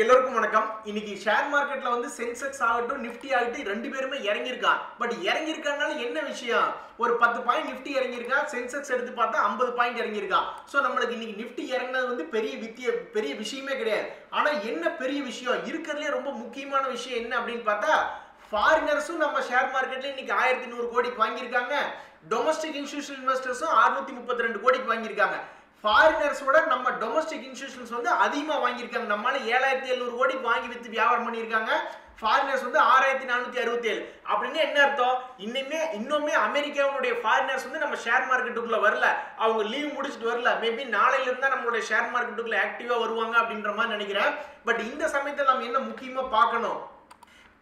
எல்லோருக்கும் வணக்கம். இன்னைக்கு ஷேர் மார்க்கெட்ல வந்து சென்செக்ஸ் ஆகட்டும் நிஃப்டி ஆகட்டும் ரெண்டு பேருமே இறங்கியிருக்கான் பட் இறங்கியிருக்கானால என்ன விஷயம்? ஒரு பத்து பாயிண்ட் நிஃப்டி இறங்கியிருக்கான் சென்செக்ஸ் எடுத்து பார்த்தா ஐம்பது பாயிண்ட் இறங்கியிருக்கா. ஸோ நம்மளுக்கு இன்னைக்கு நிஃப்டி இறங்கினது வந்து பெரிய வித்திய பெரிய விஷயமே கிடையாது. ஆனா என்ன பெரிய விஷயம்? இருக்கிறதுலே ரொம்ப முக்கியமான விஷயம் என்ன அப்படின்னு பார்த்தா ஃபாரினர்ஸும் நம்ம ஷேர் மார்க்கெட்ல இன்னைக்கு ஆயிரத்தி நூறு கோடிக்கு வாங்கியிருக்காங்க. டொமஸ்டிக் இன்ஸ்டியூஷன் இன்வெஸ்டர்ஸும் அறுநூத்தி முப்பத்தி ரெண்டு கோடிக்கு வாங்கியிருக்காங்க. ஃபாரினர்ஸோட நம்ம டொமஸ்டிக் இன்ஸ்டியூஷன்ஸ் வந்து அதிகமாக வாங்கியிருக்காங்க. நம்மளால ஏழாயிரத்தி எழுநூறு கோடி வாங்கி வித்து வியாபாரம் பண்ணியிருக்காங்க. ஃபாரினர்ஸ் வந்து ஆறாயிரத்தி நானூற்றி அறுபத்தேழு. அப்படின்னு என்ன அர்த்தம்? இன்னுமே இன்னுமே அமெரிக்காவுடைய ஃபாரினர்ஸ் வந்து நம்ம ஷேர் மார்க்கெட்டுக்குள்ளே வரல. அவங்க லீவ் முடிச்சுட்டு வரல. மேபி நாளையிலேருந்து தான் நம்மளுடைய ஷேர் மார்க்கெட்டுக்குள்ளே ஆக்டிவாக வருவாங்க அப்படின்ற மாதிரி நினைக்கிறேன். பட் இந்த சமயத்தில் நம்ம என்ன முக்கியமாக பார்க்கணும்?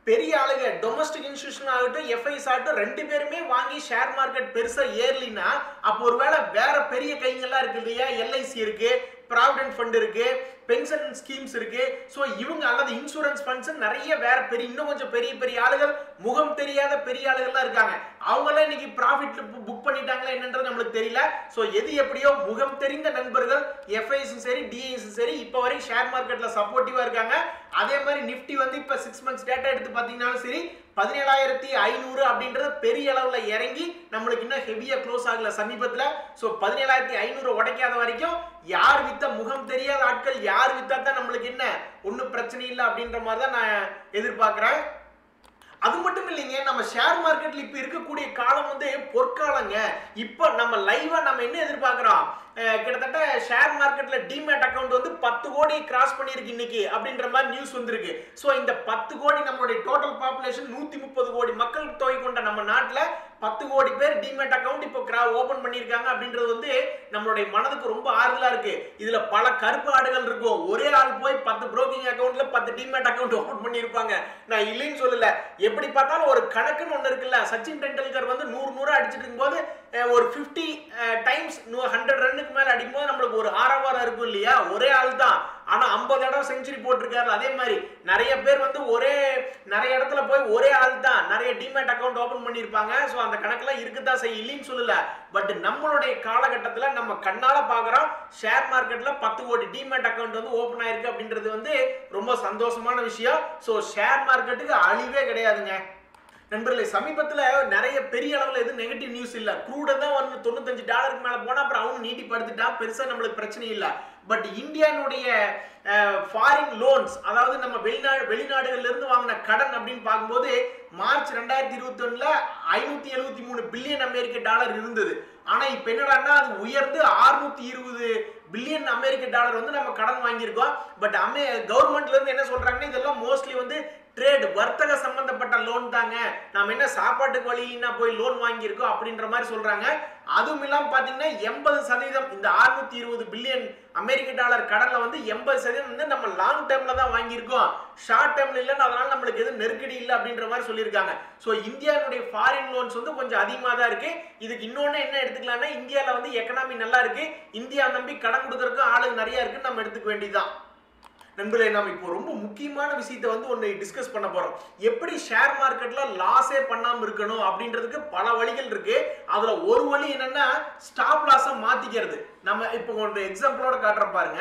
பெரிய ஆளுங்க டொமஸ்டிக் இன்ஸ்டியூஷன் ஆகட்டும் எஃப்ஐஸ் ஆகட்டும் ரெண்டு பேருமே வாங்கி ஷேர் மார்க்கெட் பெருசாக ஏர்லின்னா அப்போ ஒருவேளை வேற பெரிய கைங்கெல்லாம் இருக்கு இல்லையா? எல்ஐசி இருக்கு ப்ராவிடென்ட் ஃபண்ட் இருக்கு பென்ஷன் ஸ்கீம்ஸ் இருக்கு. ஸோ இவங்க அல்லது இன்சூரன்ஸ் ஃபண்ட்ஸ் நிறைய வேற பெரிய இன்னும் கொஞ்சம் பெரிய பெரிய ஆளுகள் முகம் தெரியாத பெரிய ஆளுகள்லாம் இருக்காங்க. அவங்களாம் இன்னைக்கு ப்ராஃபிட் புக் பண்ணிட்டாங்களா என்னன்றது நம்மளுக்கு தெரியல. ஸோ எது எப்படியோ முகம் தெரிந்த நண்பர்கள் எஃப்ஐஸும் சரி டிஐஸும் சரி இப்போ வரையும் ஷேர் மார்க்கெட்ல சப்போர்ட்டிவா இருக்காங்க. அதே மாதிரி நிஃப்டி வந்து இப்போ சிக்ஸ் மந்த்ஸ் டேட்டா எடுத்து பார்த்தீங்கன்னாலும் சரி பதினேழாயிரத்தி ஐநூறு அப்படின்றது பெரிய அளவில் இறங்கி நம்மளுக்கு இன்னும் ஹெவியாக க்ளோஸ் ஆகல சமீபத்தில். ஸோ பதினேழாயிரத்தி ஐநூறு உடைக்காத வரைக்கும் யார் வித்த முகம் தெரியாத ஆட்கள் யார் வித்தா தான் நம்மளுக்கு என்ன? ஒன்றும் பிரச்சனை இல்லை அப்படின்ற மாதிரி தான் நான் எதிர்பார்க்குறேன். அது மட்டும் இல்லைங்க நம்ம ஷேர் மார்க்கெட்ல இப்ப இருக்கக்கூடிய காலம் வந்து பொற்காலங்க. இப்ப நம்ம லைவா நம்ம என்ன எதிர்பார்க்கிறோம்? கிட்டத்தட்ட ஷேர் மார்க்கெட்ல டிமேட் அக்கௌண்ட் வந்து பத்து கோடி கிராஸ் பண்ணிருக்கு இன்னைக்கு அப்படின்ற மாதிரி நியூஸ் வந்திருக்கு. ஸோ இந்த பத்து கோடி நம்மளுடைய டோட்டல் பாப்புலேஷன் நூத்தி முப்பது கோடி மக்கள் தொகை கொண்ட நம்ம நாட்டுல பத்து கோடி பேர் டிமேட் அக்கௌண்ட் இப்போ கிரா ஓபன் பண்ணியிருக்காங்க அப்படின்றது வந்து நம்மளுடைய மனதுக்கு ரொம்ப ஆறுதலாக இருக்கு. இதுல பல கருப்பு ஆடுகள் இருக்கும். ஒரே ஆள் போய் பத்து புரோக்கிங் அக்கௌண்ட்ல பத்து டிமேட் அக்கௌண்ட் ஓபன் பண்ணியிருப்பாங்க. நான் இல்லைன்னு சொல்லல. எப்படி பார்த்தாலும் ஒரு கணக்குன்னு ஒன்று இருக்குல்ல. சச்சின் டெண்டுல்கர் வந்து நூறு நூறு அடிச்சுட்டு இருக்கும்போது ஒரு ஃபிஃப்டி டைம்ஸ் ஹண்ட்ரட் ரன்னுக்கு மேலே அடிக்கும்போது நம்மளுக்கு ஒரு ஆரவாரம் இருக்கும் இல்லையா? ஒரே ஆள் தான் ஆனால் ஐம்பது இடம் செஞ்சுரி போட்டிருக்காரு. அதே மாதிரி நிறைய பேர் வந்து ஒரே நிறைய இடத்துல போய் ஒரே ஆள் தான். நிறைய டிமேட் அக்கௌண்ட் ஓபன் பண்ணியிருப்பாங்க. ஸோ அந்த கணக்கெல்லாம் இருக்குதான் செய்ய இல்லைன்னு சொல்லல. பட் நம்மளுடைய காலகட்டத்தில் நம்ம கண்ணால பார்க்குறோம் ஷேர் மார்க்கெட்ல பத்து கோடி டிமேட் அக்கௌண்ட் வந்து ஓப்பன் ஆயிருக்கு அப்படின்றது வந்து ரொம்ப சந்தோஷமான விஷயம். ஸோ ஷேர் மார்க்கெட்டுக்கு அழிவே கிடையாதுங்க. நண்பர்களே சமீபத்தில் நிறைய பெரிய அளவில் எதுவும் நெகட்டிவ் நியூஸ் இல்லை. க்ரூட தான் வந்து தொண்ணூத்தஞ்சு டாலருக்கு மேலே போனால் அப்புறம் அவனும் நீட்டி படுத்துட்டா பெருசாக நம்மளுக்கு பிரச்சனை இல்லை. பட் இந்தியானுடைய ஃபாரின் லோன்ஸ் அதாவது நம்ம வெளிநாடு வெளிநாடுகள்லேருந்து வாங்கின கடன் அப்படின்னு பார்க்கும்போது மார்ச் ரெண்டாயிரத்தி இருபத்தி ஒன்றில் ஐநூற்றி எழுபத்தி மூணு பில்லியன் அமெரிக்க டாலர் இருந்தது. ஆனால் இப்போ என்னடான்னா அது உயர்ந்து அறுநூத்தி இருபது பில்லியன் அமெரிக்க டாலர் வந்து நம்ம கடன் வாங்கியிருக்கோம். பட் அமே கவர்மெண்ட்லேருந்து என்ன சொல்கிறாங்கன்னா இதெல்லாம் மோஸ்ட்லி வந்து ட்ரேட் வர்த்தக சம்பந்தப்பட்ட லோன் தாங்க. நாம் என்ன சாப்பாட்டுக்கு வழியினா போய் லோன் வாங்கியிருக்கோம் அப்படின்ற மாதிரி சொல்கிறாங்க அதுவும் இல்லாமல் பார்த்தீங்கன்னா எண்பது சதவீதம் இந்த அறுநூத்தி இருபது பில்லியன் அமெரிக்க டாலர் கடனில் வந்து எண்பது சதவீதம் வந்து நம்ம லாங் டேர்மில் தான் வாங்கியிருக்கோம். ஷார்ட் டேர்மில் இல்லைன்னு அதனால நம்மளுக்கு எதுவும் நெருக்கடி இல்லை அப்படின்ற மாதிரி சொல்லியிருக்காங்க. ஸோ இந்தியாவுடைய ஃபாரின் லோன்ஸ் வந்து கொஞ்சம் அதிகமாக தான் இருக்குது இதுக்கு இன்னொன்று என்ன எடுத்துக்கலாம்னா இந்தியாவில் வந்து எக்கனாமி நல்லா இருக்குது இந்தியா நம்பி கடன் கொடுக்குறதுக்கும் ஆளுங்க நிறையா இருக்குன்னு நம்ம எடுத்துக்க வேண்டியதுதான். நண்பர்களே நாம் இப்போ ரொம்ப முக்கியமான விஷயத்தை வந்து ஒன்று டிஸ்கஸ் பண்ண போறோம். எப்படி ஷேர் மார்க்கெட்ல லாஸே பண்ணாம இருக்கணும் அப்படின்றதுக்கு பல வழிகள் இருக்கு. அதுல ஒரு வழி என்னன்னா ஸ்டாப் லாஸை மாத்திக்கிறது. நம்ம இப்போ ஒரு எக்ஸாம்பிளோட காட்டுற பாருங்க.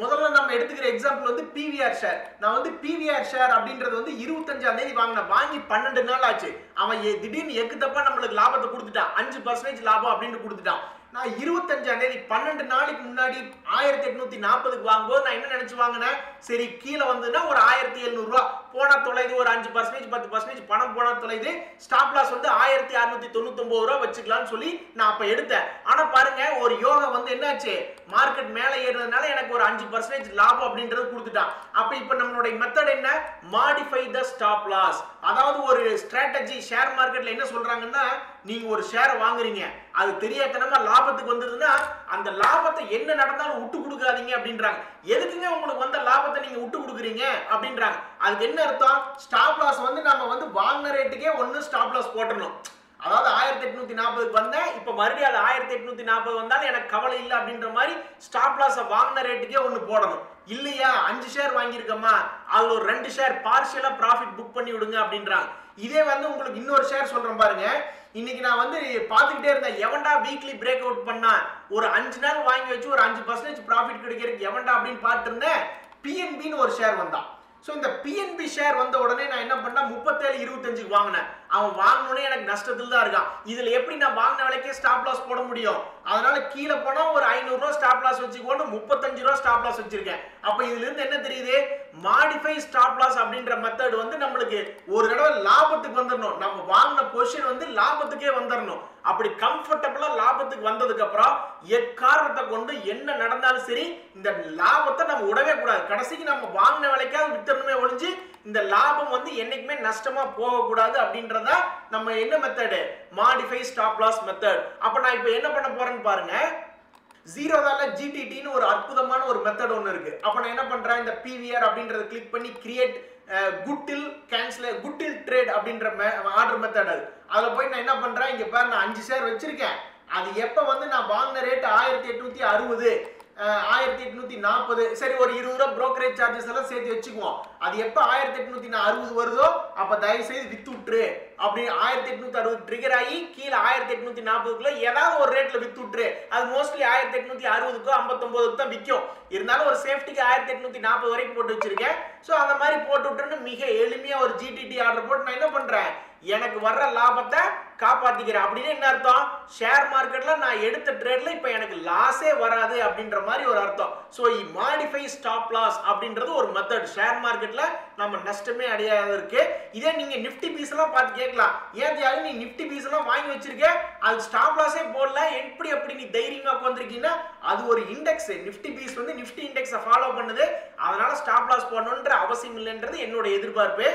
முதல்ல நம்ம எடுத்துக்கிற எக்ஸாம்பிள் வந்து பிவிஆர் ஷேர் நான் வந்து பிவிஆர் ஷேர் அப்படின்றது வந்து இருபத்தஞ்சாம் தேதி வாங்கின வாங்கி பன்னெண்டு நாள் ஆச்சு. அவன் திடீர்னு எக்கு தப்பா நம்மளுக்கு லாபத்தை கொடுத்துட்டான். அஞ்சு பர்சன்டேஜ் லாபம் அப்படின்னு கொடுத்துட்டான். நான் இருபத்தஞ்சாம் தேதி பன்னெண்டு நாளைக்கு முன்னாடி ஆயிரத்தி எட்நூத்தி நாற்பதுக்கு வாங்கும்போது நான் என்ன நினைச்சு வாங்கினேன்? சரி கீழே வந்ததுன்னா ஒரு ஆயிரத்தி எழுநூறுவா போனா தொலைது ஒரு அஞ்சு பர்சன்டேஜ் பத்து பர்சன்டேஜ் பணம் போனா தொலைது. ஸ்டாப் லாஸ் வந்து ஆயிரத்தி அறுநூத்தி தொண்ணூத்தி ரூபா வச்சுக்கலாம்னு சொல்லி நான் அப்ப எடுத்தேன். ஆனா பாருங்க ஒரு யோகா வந்து என்னாச்சு? மார்க்கெட் மேலே ஏறுறதுனால எனக்கு ஒரு அஞ்சு பர்சன்டேஜ் லாபம் அப்படின்றது கொடுத்துட்டான். அப்ப இப்ப நம்மளுடைய மெத்தட் என்ன? மாடிஃபை த ஸ்டாப் லாஸ் அதாவது ஒரு ஸ்ட்ராட்டஜி ஷேர் மார்க்கெட்ல என்ன சொல்றாங்கன்னா நீங்க ஒரு ஷேரை வாங்குறீங்க. அது தெரியாதனமா லாபத்துக்கு வந்ததுன்னா அந்த லாபத்தை என்ன நடந்தாலும் விட்டு கொடுக்காதீங்க அப்படின்றாங்க. எதுக்குங்க உங்களுக்கு வந்த லாபத்தை நீங்க விட்டு கொடுக்குறீங்க அப்படின்றாங்க. அதுக்கு என்ன அர்த்தம்? ஸ்டாப் லாஸ் வந்து நம்ம வந்து வாங்கின ரேட்டுக்கே ஒன்று ஸ்டாப் லாஸ் போட்டுடணும் அதாவது ஆயிரத்தி எட்நூத்தி நாற்பதுக்கு வந்தேன். இப்போ மறுபடியும் அது ஆயிரத்தி எட்நூத்தி நாற்பது வந்தாலும் எனக்கு கவலை இல்லை அப்படின்ற மாதிரி ஸ்டாப் லாஸை வாங்கின ரேட்டுக்கே ஒன்று போடணும். இல்லையா? அஞ்சு ஷேர் வாங்கியிருக்கோமா? அதில் ஒரு ரெண்டு ஷேர் பார்ஷியலாக ப்ராஃபிட் புக் பண்ணி விடுங்க அப்படின்றாங்க. இதே வந்து உங்களுக்கு இன்னொரு ஷேர் சொல்றேன் பாருங்க. இன்னைக்கு நான் வந்து பார்த்துக்கிட்டே இருந்தேன். எவன்டா வீக்லி பிரேக் அவுட் பண்ணா? ஒரு அஞ்சு நாள் வாங்கி வச்சு ஒரு அஞ்சு பர்சன்டேஜ் ப்ராஃபிட் கிடைக்கிறதுக்கு எவன்டா அப்படின்னு பார்த்துருந்தேன். பிஎன்பின்னு ஒரு ஷேர் வந்தான் ஸோ இந்த பிஎன்பி ஷேர் வந்த உடனே நான் என்ன பண்ணேன்? முப்பத்தேழு இருபத்தஞ்சுக்கு வாங்கினேன். அவன் வாங்கினோடனே எனக்கு நஷ்டத்தில் தான் இருக்கான். இதில் எப்படி நான் வாங்கின விலைக்கே ஸ்டாப் லாஸ் போட முடியும்? அதனால கீழே போனால் ஒரு ஐநூறுரூவா ஸ்டாப் லாஸ் வச்சுக்கோன்னு முப்பத்தஞ்சு ரூபா ஸ்டாப் லாஸ் வச்சிருக்கேன். அப்போ இதுல இருந்து என்ன தெரியுது? மாடிஃபை ஸ்டாப் லாஸ் அப்படின்ற மெத்தட் வந்து நம்மளுக்கு ஒரு தடவை லாபத்துக்கு வந்துடணும் நம்ம வாங்கின பொசிஷன் வந்து லாபத்துக்கே வந்துடணும் அப்படி கம்ஃபர்டபுளா லாபத்துக்கு வந்ததுக்கு அப்புறம் எக்காரணத்தை கொண்டு என்ன நடந்தாலும் சரி இந்த லாபத்தை நம்ம விடவே கூடாது. கடைசிக்கு நம்ம வாங்கின விலைக்காக வித்தரணுமே ஒழிஞ்சு இந்த லாபம் வந்து என்னைக்குமே நஷ்டமா போகக்கூடாது அப்படின்றதா நம்ம என்ன method modify stop loss method அப்ப நான் இப்போ என்ன பண்ண போறேன்னு பாருங்க. ஜீரோதால ஜிடிடின்னு ஒரு அற்புதமான ஒரு மெத்தட் ஒன்று இருக்கு. அப்ப நான் என்ன பண்றேன்? இந்த பிவிஆர் அப்படின்றத கிளிக் பண்ணி கிரியேட் குட்டில் கேன்சல் குட்டில் ட்ரேட் அப்படின்ற ஆர்டர் மெத்தட் அது. அதில் போய் நான் என்ன பண்றேன்? இங்க பாரு நான் அஞ்சு ஷேர் வச்சிருக்கேன். அது எப்போ வந்து நான் வாங்கின ரேட் ஆயிரத்தி எட்நூத்தி அறுபது? ஆயிரத்தி எட்நூத்தி நாற்பது சரி ஒரு இருபது ரூபா ப்ரோக்கரேஜ் சார்ஜஸ் எல்லாம் சேர்த்து வச்சுக்குவோம். அது எப்போ ஆயிரத்தி எட்நூத்தி அறுபது வருதோ அப்ப தயவு செய்து வித்து விட்டுரு. அப்படி ஆயிரத்தி எட்நூத்தி அறுபது ட்ரிகர் ஆகி கீழே ஆயிரத்தி எட்நூத்தி நாற்பதுக்குள்ள ஏதாவது ஒரு ரேட்ல வித்து விட்டுரு. அது மோஸ்ட்லி ஆயிரத்தி எட்நூத்தி அறுபதுக்கோ ஐம்பத்தொன்பதுக்கு தான் விற்கும். இருந்தாலும் ஒரு சேஃப்டிக்கு ஆயிரத்தி எட்நூத்தி நாற்பது வரைக்கும் போட்டு வச்சிருக்கேன். ஸோ அந்த மாதிரி போட்டு விட்டுன்னு மிக எளிமையா ஒரு ஜிடிடி ஆர்டர் போட்டு நான் என்ன பண்றேன்? எனக்கு வர்ற லாபத்தை காப்பாத்திக்கிறேன் அப்படின்னு என்ன அர்த்தம்? ஷேர் மார்க்கெட்ல நான் எடுத்த ட்ரேட்ல இப்போ எனக்கு லாஸே வராது அப்படின்ற மாதிரி ஒரு அர்த்தம். ஸோ மாடிஃபை ஸ்டாப் லாஸ் அப்படின்றது ஒரு மெத்தட் ஷேர் மார்க்கெட்ல நம்ம நஷ்டமே அடையாத இருக்கு. இதே நீங்க நிஃப்டி பீஸ் எல்லாம் பார்த்து கேட்கலாம். ஏன் தியாகு நீ நிஃப்டி பீஸ் எல்லாம் வாங்கி வச்சிருக்க? அது ஸ்டாப் லாஸே போடல. எப்படி அப்படி நீ தைரியமா உட்காந்துருக்கீங்கன்னா அது ஒரு இண்டெக்ஸ் நிஃப்டி பீஸ் வந்து நிஃப்டி இண்டெக்ஸை ஃபாலோ பண்ணுது. அதனால ஸ்டாப் லாஸ் போடணுன்ற அவசியம் இல்லைன்றது என்னோட எதிர்பார்ப்பு.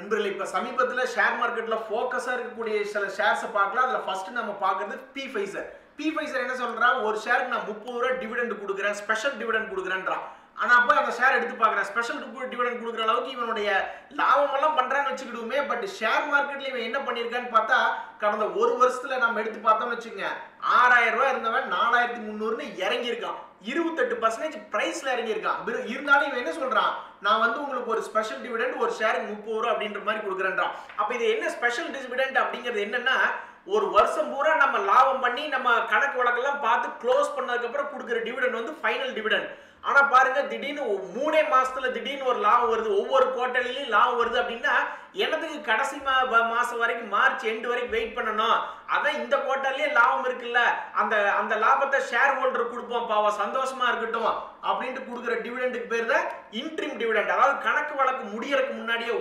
நண்பர்களே இப்போ சமீபத்தில் ஷேர் மார்க்கெட்டில் ஃபோக்கஸாக இருக்கக்கூடிய சில ஷேர்ஸை பார்க்கலாம். அதில் ஃபர்ஸ்ட் நம்ம பார்க்கறது பி ஃபைசர் பி ஃபைசர் என்ன சொல்கிறா ஒரு ஷேருக்கு நான் முப்பது ரூபா டிவிடெண்ட் கொடுக்குறேன் ஸ்பெஷல் டிவிடெண்ட் கொடுக்குறேன்றான். ஆனால் அப்போ அந்த ஷேர் எடுத்து பார்க்குறேன். ஸ்பெஷல் டிவிடன் கொடுக்குற அளவுக்கு இவனுடைய லாபமெல்லாம் பண்ணுறான்னு வச்சுக்கிடுவோமே. பட் ஷேர் மார்க்கெட்டில் இவன் என்ன பண்ணியிருக்கான்னு பார்த்தா கடந்த ஒரு வருஷத்தில் நம்ம எடுத்து பார்த்தோம்னு வச்சுக்கோங்க. ஆறாயிரம் ரூபாய் இருந்தவன் நாலாயிரத்தி முந்நூறுன்னு இறங்கியிருக்கான். இருபத்தெட்டு பர்சன்டேஜ் ப்ரைஸில் இறங்கியிருக்கான். இருந்தாலும் இவன் என்ன சொல்கிறான் நான் வந்து உங்களுக்கு ஒரு ஸ்பெஷல் டிவிடெண்ட் ஒரு ஷேருக்கு முப்பது ரூபா அப்படின்ற மாதிரி கொடுக்குறேன்றான். அப்போ இது என்ன ஸ்பெஷல் டிவிடெண்ட் அப்படிங்கிறது என்னன்னா ஒரு வருஷம் பூரா நம்ம லாபம் பண்ணி நம்ம கணக்கு வழக்கெல்லாம் பார்த்து க்ளோஸ் பண்ணதுக்கப்புறம் கொடுக்குற டிவிடெண்ட் வந்து ஃபைனல் டிவிடெண்ட் ஆனா பாருங்க திடீர்னு மூணே மாசத்துல திடீர்னு ஒரு லாபம் வருது. ஒவ்வொரு குவார்டர்லயும் லாபம் வருது அப்படின்னா எனதுக்கு கடைசி மா மாசம் வரைக்கும் மார்ச் எண்டு வரைக்கும் வெயிட் பண்ணணும்? அதான் இந்த குவார்டர்லயே லாபம் இருக்குல்ல. அந்த அந்த லாபத்தை ஷேர் ஹோல்டர் கொடுப்போம் பாவம். சந்தோஷமா இருக்கட்டும் அப்படின்ட்டு கொடுக்குற டிவிடெண்டுக்கு பேர் தான் இன்ட்ரிம் டிவிடெண்ட் அதாவது கணக்கு வழக்கு முடியறதுக்கு முன்னாடியே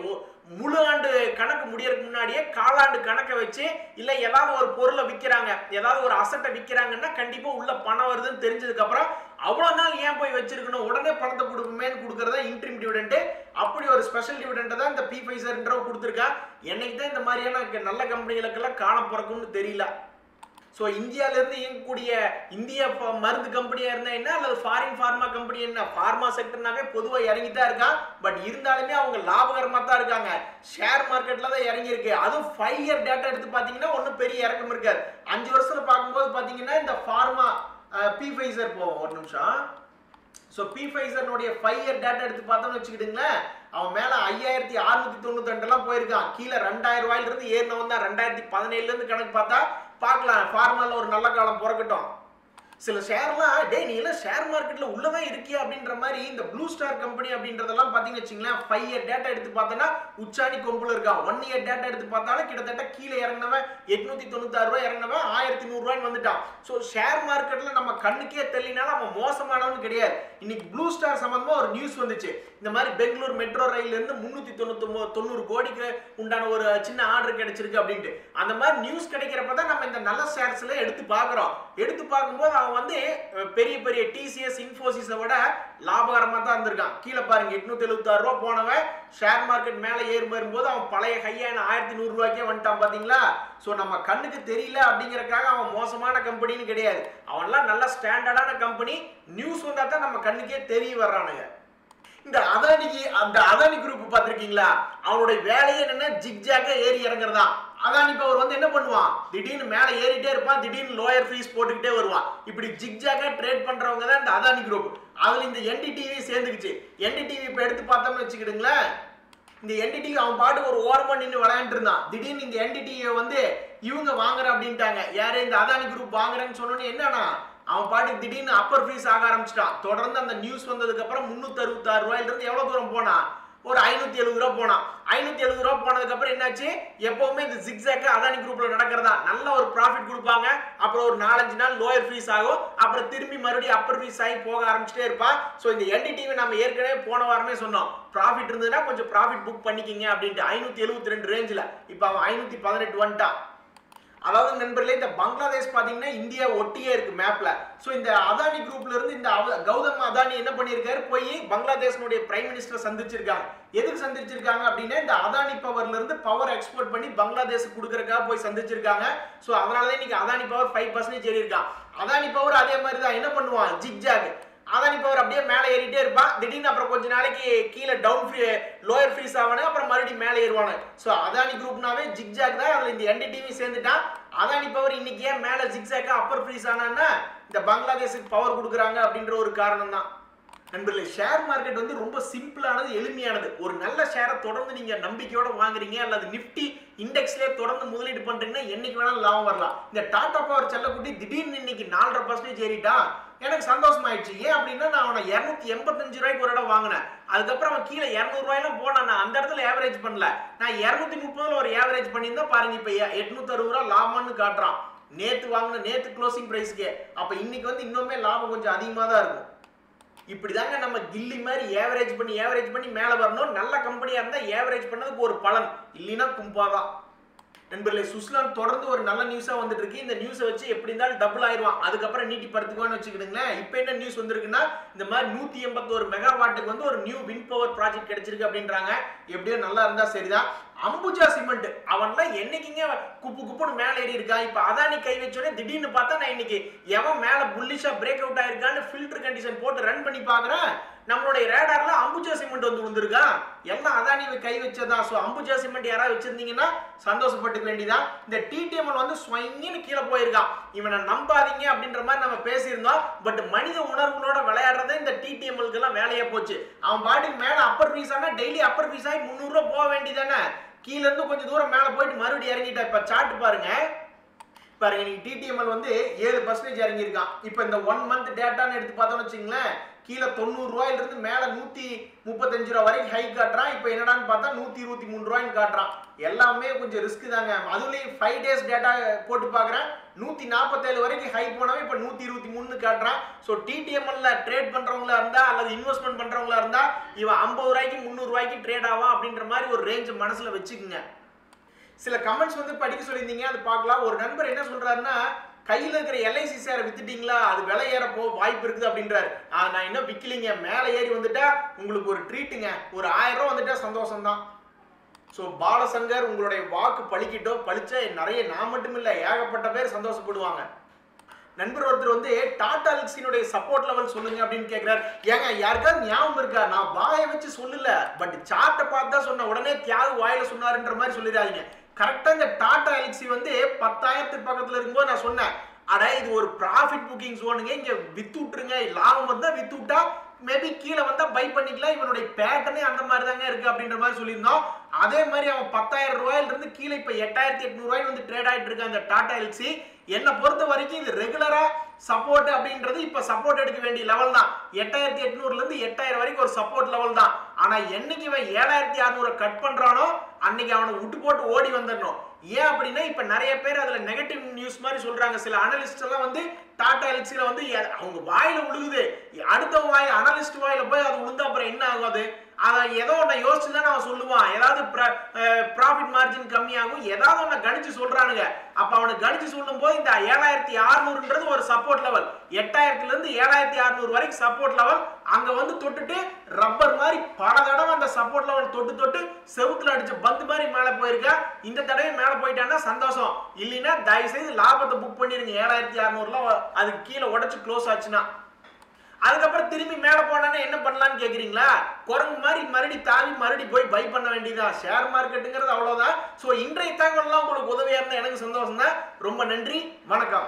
முழு ஆண்டு கணக்கு முடியறதுக்கு முன்னாடியே காலாண்டு கணக்கை வச்சு இல்ல ஏதாவது ஒரு பொருளை விற்கிறாங்க ஏதாவது ஒரு அசட்டை விற்கிறாங்கன்னா கண்டிப்பா உள்ள பணம் வருதுன்னு தெரிஞ்சதுக்கு அவ்வளோ நாள் ஏன் போய் வச்சிருக்கணும்? உடனே பணத்தை கொடுக்குமேன்னு கொடுக்கறதா இன்ட்ரிம் டிவிடெண்ட்டு அப்படி ஒரு ஸ்பெஷல் டிவிடெண்ட்டை தான் இந்த பி ஃபைசர்ன்றவ கொடுத்துருக்கா. என்னைக்கு தான் இந்த மாதிரியான க- நல்ல கம்பெனிகளுக்கெல்லாம் காலம் பிறக்கும்னு தெரியல. ஸோ இந்தியாவிலேருந்து இயங்கக்கூடிய இந்திய மருந்து கம்பெனியாக இருந்தால் என்ன? அல்லது ஃபாரின் ஃபார்மா கம்பெனி என்ன? ஃபார்மா செக்டர்னாவே பொதுவாக இறங்கி தான் இருக்கான் பட் இருந்தாலுமே அவங்க லாபகரமாக தான் இருக்காங்க. ஷேர் மார்க்கெட்டில் தான் இறங்கியிருக்கு. அதுவும் ஃபைவ் இயர் டேட்டா எடுத்து பார்த்தீங்கன்னா ஒன்றும் பெரிய இறக்கம் இருக்காது. அஞ்சு வருஷத்தில் பார்க்கும்போது பார்த்தீங்கன்னா இந்த ஃபார்மா பி ஃபைசர் போவோம் ஒரு நிமிஷம். ஸோ பி ஃபைசர்னுடைய ஃபைவ் இயர் டேட்டா எடுத்து பார்த்தோம்னு வச்சுக்கிட்டுங்களேன் அவன் மேலே ஐயாயிரத்தி அறுநூத்தி தொண்ணூத்தெண்டுலாம் போயிருக்கான். கீழே ரெண்டாயிரம் ரூபாயிலிருந்து ஏறினவன் தான். ரெண்டாயிரத்தி பதினேழுலேருந்து கணக்கு பார்த்தா பார்க்கலாம் ஃபார்மலில் ஒரு நல்ல காலம் பிறக்கட்டும். சில ஷேர்லாம் டே நீ எல்லாம் ஷேர் மார்க்கெட்ல உள்ளதான் இருக்கியா? அப்படின்ற மாதிரி இந்த ப்ளூ ஸ்டார் கம்பெனி அப்படின்றதெல்லாம் பாத்தீங்கன்னு வச்சுங்களேன் ஃபைவ் இயர் டேட்டா எடுத்து பார்த்தோன்னா உச்சாணி கொம்புல இருக்கான். ஒன் இயர் டேட்டா எடுத்து பார்த்தாலும் கிட்டத்தட்ட கீழே இறங்கினவன் எட்நூத்தி தொண்ணூத்தாறு ரூபாய் இறங்கினவன் ஆயிரத்தி நூறுரூவான்னு வந்துட்டான். ஸோ ஷேர் மார்க்கெட்ல நம்ம கண்ணுக்கே தெரியலனாலும் அவன் மோசமானவன் கிடையாது. இன்னைக்கு ப்ளூ ஸ்டார் சம்பந்தமா ஒரு நியூஸ் வந்துச்சு. இந்த மாதிரி பெங்களூர் மெட்ரோ ரயில்ல இருந்து முன்னூத்தி தொண்ணூறு கோடிக்கு உண்டான ஒரு சின்ன ஆர்டர் கிடைச்சிருக்கு அப்படின்ட்டு. அந்த மாதிரி நியூஸ் கிடைக்கிறப்ப தான் நம்ம இந்த நல்ல ஷேர்ஸ்ல எடுத்து பார்க்குறோம். எடுத்து பார்க்கும்போது அவன் வந்து பெரிய பெரிய டிசிஎஸ் இன்ஃபோசிஸை விட லாபகரமாக தான் இருந்திருக்கான். கீழே பாருங்க எட்நூத்தி எழுபத்தாறு ரூபா போனவன் ஷேர் மார்க்கெட் மேலே ஏறி வரும்போது அவன் பழைய ஹையான ஆயிரத்தி நூறுரூவாய்க்கே வந்துட்டான் பார்த்தீங்களா ஸோ நம்ம கண்ணுக்கு தெரியல அப்படிங்கிறக்காக அவன் மோசமான கம்பெனின்னு கிடையாது. அவன்லாம் நல்ல ஸ்டாண்டர்டான கம்பெனி நியூஸ் வந்தா தான் நம்ம கண்ணுக்கே தெரிய வர்றானுங்க. இந்த அதானிக்கு அந்த அதானி குரூப் பார்த்துருக்கீங்களா? அவனுடைய வேலையே என்னன்னா ஜிக்ஜாக்கா ஏறி இறங்குறதான் அதான் இப்போ அவர் வந்து என்ன பண்ணுவான்? திடீர்னு மேலே ஏறிட்டே இருப்பான் திடீர்னு லோயர் ஃபீஸ் போட்டுக்கிட்டே வருவான். இப்படி ஜிக்ஜாக்காக ட்ரேட் பண்ணுறவங்க தான் இந்த அதானி குரூப் அதில் இந்த என்டிடிவி சேர்ந்துக்குச்சு. என்டிடிவி இப்போ எடுத்து பார்த்தோம்னு வச்சுக்கிடுங்களேன். இந்த என்டிடி அவன் பாட்டு ஒரு ஓரமாக நின்று விளையாண்டு இருந்தான். திடீர்னு இந்த என்டிடியை வந்து இவங்க வாங்குற அப்படின்ட்டாங்க. யாரே இந்த அதானி குரூப் வாங்குறேன்னு சொன்னோன்னு என்னன்னா அவன் பாட்டுக்கு திடீர்னு அப்பர் ஃபீஸ் ஆக ஆரம்பிச்சிட்டான். தொடர்ந்து அந்த நியூஸ் வந்ததுக்கப்புறம் முந்நூற்றி அறுபத்தாறு ரூபாயிலிருந்து எவ்வளோ தூரம் போனான்? ஒரு ஐநூத்தி எழுபது ரூபா போனான் ஐநூத்தி எழுபது ரூபா போனதுக்கு அப்புறம் என்னாச்சு? எப்பவுமே இந்த ஜிக்ஸாக் அதானி குரூப்ல நடக்கிறதா? நல்ல ஒரு ப்ராஃபிட் கொடுப்பாங்க. அப்புறம் ஒரு நாலஞ்சு நாள் லோயர் ஃபீஸ் ஆகும். அப்புறம் திரும்பி மறுபடியும் அப்பர் ஃபீஸ் ஆகி போக ஆரம்பிச்சிட்டே இருப்பா. ஸோ இந்த என்டிடிவி நம்ம ஏற்கனவே போன வாரமே சொன்னோம். ப்ராஃபிட் இருந்ததுன்னா கொஞ்சம் ப்ராஃபிட் புக் பண்ணிக்கிங்க அப்படின்ட்டு. ஐநூத்தி எழுபத்தி ரெண்டு ரேஞ்சில் இப்போ அவன் ஐநூத்தி பதினெட்டு வந்துட்டான். அதாவது நண்பர்களே இந்த பங்களாதேஷ் பார்த்தீங்கன்னா இந்தியா ஒட்டியே இருக்கு மேப்ல ஸோ இந்த அதானி குரூப்ல இருந்து இந்த அவ- கௌதம் அதானி என்ன பண்ணியிருக்காரு? போய் பங்களாதேஷனுடைய பிரைம் மினிஸ்டர் சந்திச்சிருக்காங்க. எதுக்கு சந்திச்சிருக்காங்க அப்படின்னா இந்த அதானி பவர்ல இருந்து பவர் எக்ஸ்போர்ட் பண்ணி பங்களாதேஷ் கொடுக்கறக்காக போய் சந்திச்சிருக்காங்க. ஸோ அதனாலதான் இன்னைக்கு அதானி பவர் ஃபைவ் பர்சன்டேஜ் ஏறியிருக்கான். அதானி பவர் அதே மாதிரி தான் என்ன பண்ணுவான்? ஜிக்ஜாக். அதானி பவர் அப்படியே மேலே ஏறிட்டே இருப்பான். திடீர்னு அப்புறம் கொஞ்ச நாளைக்கு கீழே டவுன் ஃப்ரீ லோயர் ஃப்ரீஸ் ஆவானு அப்புறம் மறுபடியும் மேலே ஏறுவானு. ஸோ அதானி குரூப்னாவே ஜிக்ஜாக் தான். அதில் இந்த என்டிடிவி சேர்ந்துட்டான். அதானி பவர் இன்னைக்கு ஏன் மேலே ஜிக்ஜாக்கா அப்பர் ஃப்ரீஸ் ஆனான்னா இந்த பங்களாதேஷுக்கு பவர் கொடுக்குறாங்க அப்படின்ற ஒரு காரணம் தான். நண்பர்களே ஷேர் மார்க்கெட் வந்து ரொம்ப சிம்பிளானது எளிமையானது. ஒரு நல்ல ஷேரை தொடர்ந்து நீங்க நம்பிக்கையோட வாங்குறீங்க அல்லது நிஃப்டி இண்டெக்ஸ்லேயே தொடர்ந்து முதலீடு பண்றீங்கன்னா என்னைக்கு வேணாலும் லாபம் வரலாம். இந்த டாடா பவர் செல்லக்குட்டி திடீர்னு இன்னைக்கு நாலரை பர்சன்டேஜ் ஏறிட்டா எனக்கு சந்தோஷம் ஆயிடுச்சு ஏன் அப்படின்னா நான் அவனை இரநூத்தி எண்பத்தஞ்சு ரூபாய்க்கு ஒரு இடம் வாங்கினேன். அதுக்கப்புறம் அவன் கீழே இரநூறுவாயிலும் போனான். நான் அந்த இடத்துல ஏவரேஜ் பண்ணல. நான் இரநூத்தி முப்பதுல ஒரு ஏவரேஜ் பண்ணியிருந்தா பாருங்க இப்போ எட்நூத்தி அறுபது ரூபா லாபம்னு காட்டுறான். நேத்து வாங்கின நேத்து க்ளோசிங் ப்ரைஸ்க்கே அப்ப இன்னைக்கு வந்து இன்னுமே லாபம் கொஞ்சம் அதிகமாக தான் இருக்கும். இப்படிதாங்க நம்ம கில்லி மாதிரி ஏவரேஜ் பண்ணி ஏவரேஜ் பண்ணி மேலே வரணும். நல்ல கம்பெனியா இருந்தால் ஏவரேஜ் பண்ணதுக்கு ஒரு பலன். இல்லைன்னா கும்பாதான். நண்பர்களே சுஸ்லான் தொடர்ந்து ஒரு நல்ல நியூஸா வந்துட்டு இருக்கு இந்த நியூஸை வச்சு எப்படி இருந்தாலும் டபுள் ஆயிடுவான். அதுக்கப்புறம் நீட்டி படுத்துக்குவான்னு வச்சுக்கிடுங்களேன். இப்போ என்ன நியூஸ் வந்திருக்குன்னா இந்த மாதிரி நூத்தி எண்பத்தோரு மெகாவாட்டுக்கு வந்து ஒரு நியூ வின் பவர் ப்ராஜெக்ட் கிடைச்சிருக்கு அப்படின்றாங்க. எப்படியோ நல்லா இருந்தா சரிதான். அம்புஜா சிமெண்ட். அவன்லாம் என்னைக்குங்க குப்பு குப்புன்னு மேலே ஏறி இருக்கா? இப்போ அதானி கை வச்சோடனே திடீர்னு பார்த்தா நான் இன்னைக்கு எவன் மேலே புல்லிஷா பிரேக் அவுட் ஆயிருக்கான்னு ஃபில்டர் கண்டிஷன் போட்டு ரன் பண்ணி பார்க்குறேன். நம்மளுடைய ரேடார்ல அம்புஜா சிமெண்ட் வந்து விழுந்திருக்கா? எல்லாம் அதானி கை வச்சதா? ஸோ அம்புஜா சிமெண்ட் யாராவது வச்சிருந்தீங்கன்னா சந்தோஷப்பட்டுக்க வேண்டியதான் இந்த டிடிஎம்எல் வந்து ஸ்வயங்கின்னு கீழே போயிருக்கான் இவனை நம்பாதீங்க அப்படின்ற மாதிரி நம்ம பேசியிருந்தோம். பட் மனித உணர்வுகளோட விளையாடுறதே இந்த டிடிஎம்எல்க்கு எல்லாம் போச்சு. அவன் பாட்டுக்கு மேல அப்பர் ஃபீஸ் ஆனா டெய்லி அப்பர் ஃபீஸ் ஆகி முந்நூறுரூவா போக வேண்டியதானே கீழே இருந்து கொஞ்சம் தூரம் மேலே போயிட்டு மறுபடியும் இறங்கிட்டா இப்போ சார்ட் பாருங்க. பாருங்க நீங்க டிடிஎம்எல் வந்து ஏழு பர்சன்டேஜ் இறங்கியிருக்கான். இப்போ இந்த ஒன் மந்த் டேட்டான்னு எடுத்து பார்த்தோம்னு வச்சுங்களேன் கீழே தொண்ணூறு ரூபாயிலிருந்து மேலே நூற்றி முப்பத்தஞ்சு ரூபா வரைக்கும் ஹை காட்டுறான். இப்போ என்னடான்னு பார்த்தா நூற்றி இருபத்தி மூணு ரூபாய்ன்னு காட்டுறான். எல்லாமே கொஞ்சம் ரிஸ்க் தாங்க. அதுலேயும் ஃபைவ் டேஸ் டேட்டா போட்டு பார்க்குறேன் நூற்றி நாற்பத்தேழு வரைக்கும் ஹை போனவே இப்போ நூற்றி இருபத்தி மூணு காட்டுறான். ஸோ டிடிஎம்எல்ல ட்ரேட் பண்ணுறவங்களா இருந்தால் அல்லது இன்வெஸ்ட்மெண்ட் பண்ணுறவங்களா இருந்தால் இவன் ஐம்பது ரூபாய்க்கு முந்நூறு ரூபாய்க்கு ட்ரேட் ஆவான் அப்படின்ற மாதிரி ஒரு ரேஞ்ச் மனசில் வச்சுக்குங்க. சில கமெண்ட்ஸ் வந்து படிக்க சொல்லியிருந்தீங்க. அது பார்க்கலாம். ஒரு நண்பர் என்ன சொல்கிறாருன்னா கையில் இருக்கிற எல்ஐசி சேரை வித்துட்டீங்களா? அது விலை ஏற போ வாய்ப்பு இருக்குது அப்படின்றாரு. நான் இன்னும் விற்கலிங்க மேலே ஏறி வந்துட்டா உங்களுக்கு ஒரு ட்ரீட்டுங்க ஒரு ஆயிரம் ரூபா வந்துட்டா சந்தோஷம் தான் ஸோ பாலசங்கர் உங்களுடைய வாக்கு பழிக்கிட்டோ பழிச்சா நிறைய நான் மட்டும் இல்லை ஏகப்பட்ட பேர் சந்தோஷப்படுவாங்க. நண்பர் ஒருத்தர் வந்து டாடா எல்சினுடைய சப்போர்ட் லெவல் சொல்லுங்க அப்படின்னு கேட்கிறார் ஏங்க யாருக்காவது ஞாபகம் இருக்கா? நான் வாயை வச்சு சொல்லல. பட் சார்ட்டை பார்த்தா சொன்ன உடனே தியாகு வாயில சொன்னாருன்ற மாதிரி சொல்லிடாதீங்க. கரெக்டாக இந்த டாடா எல்சி வந்து பத்தாயிரத்துக்கு பக்கத்தில் இருக்கும்போது நான் சொன்னேன். அட இது ஒரு ப்ராஃபிட் புக்கிங் ஜோனுங்க இங்கே வித்து விட்டுருங்க. லாபம் வந்தால் வித்து விட்டா மேபி கீழே வந்தால் பை பண்ணிக்கலாம். இவனுடைய பேட்டர்னே அந்த மாதிரி தாங்க இருக்கு அப்படின்ற மாதிரி சொல்லியிருந்தோம். அதே மாதிரி அவன் பத்தாயிரம் ரூபாயிலிருந்து கீழே இப்போ எட்டாயிரத்தி எட்நூறுவாயில் வந்து ட்ரேட் ஆகிட்டு இருக்க அந்த டாடா எல்சி என்னை பொறுத்த வரைக்கும் இது ரெகுலராக சப்போர்ட் அப்படின்றது இப்போ சப்போர்ட் எடுக்க வேண்டிய லெவல் தான். எட்டாயிரத்தி எட்நூறுலேருந்து எட்டாயிரம் வரைக்கும் ஒரு சப்போர்ட் லெவல் தான். ஆனால் என்னைக்கு இவன் ஏழாயிரத்தி அறநூறை கட் பண்ணுறானோ அன்னைக்கு அவனை விட்டு போட்டு ஓடி வந்துடணும். ஏன் அப்படின்னா இப்ப நிறைய பேர் அதுல நெகட்டிவ் நியூஸ் மாதிரி சொல்றாங்க. சில அனலிஸ்ட் எல்லாம் வந்து டாடா எல்சில வந்து அவங்க வாயில விழுகுது அடுத்த வாய் அனலிஸ்ட் வாயில போய் அது விழுந்தா அப்புறம் என்ன ஆகும் அதை ஏதோ ஒன்றை யோசிச்சு தான் அவன் சொல்லுவான். ஏதாவது ப்ராஃபிட் மார்ஜின் கம்மியாகும். ஏதாவது ஒன்றை கணிச்சு சொல்றானுங்க. அப்ப அவனுக்கு கணிச்சு சொல்லும் போது இந்த ஏழாயிரத்தி அறுநூறுன்றது ஒரு சப்போர்ட் லெவல் எட்டாயிரத்துல இருந்து ஏழாயிரத்தி அறுநூறு வரைக்கும் சப்போர்ட் லெவல் அங்க வந்து தொட்டுட்டு ரப்பர் மாதிரி பல தடவை அந்த சப்போர்ட் லெவல் தொட்டு தொட்டு செவுத்துல அடிச்ச பந்து மாதிரி மேல போயிருக்கா. இந்த தடவை மேல போயிட்டான்னா சந்தோஷம். இல்லைன்னா தயவு செய்து லாபத்தை புக் பண்ணிருங்க. ஏழாயிரத்தி அறுநூறுல அதுக்கு கீழே உடச்சு க்ளோஸ் ஆச்சுன்னா. அதுக்கப்புறம் திரும்பி மேலே போனானே என்ன பண்ணலான்னு கேட்குறீங்களா குரங்கு மாதிரி மறுபடி தாவி மறுபடி போய் பை பண்ண வேண்டியதா? ஷேர் மார்க்கெட்டுங்கிறது அவ்வளோதான் ஸோ இன்றைய தகவல்லாம் உங்களுக்கு உதவியாக இருந்தால் எனக்கு சந்தோஷம் தான் ரொம்ப நன்றி. வணக்கம்.